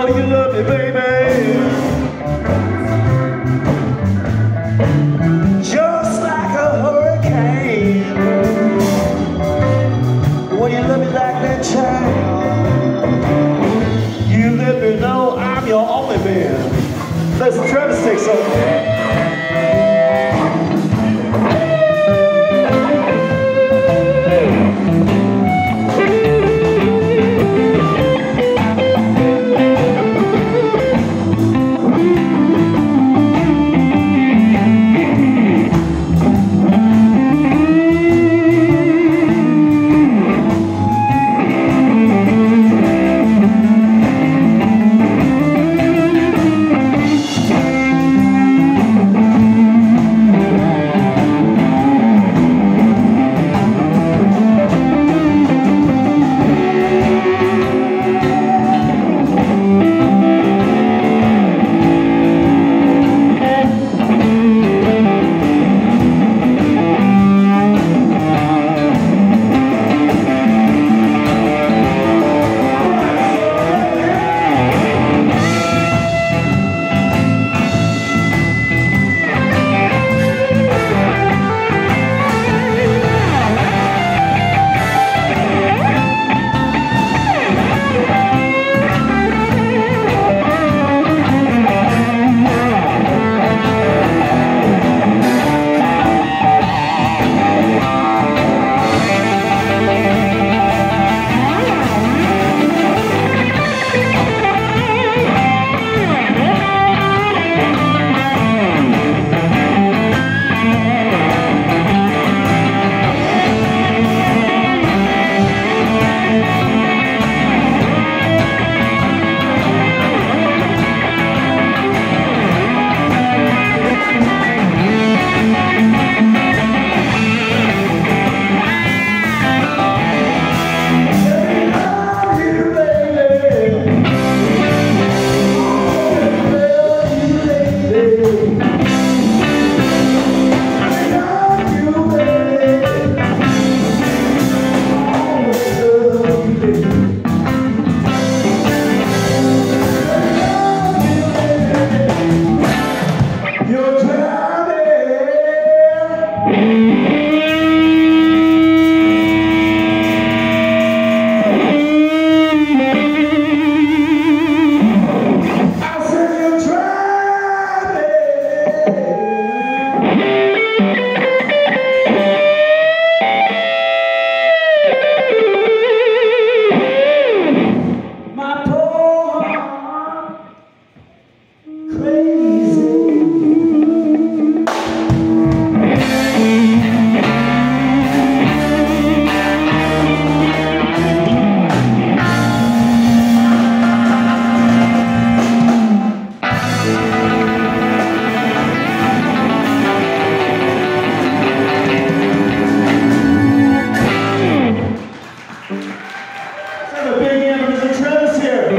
how you love me, baby. you.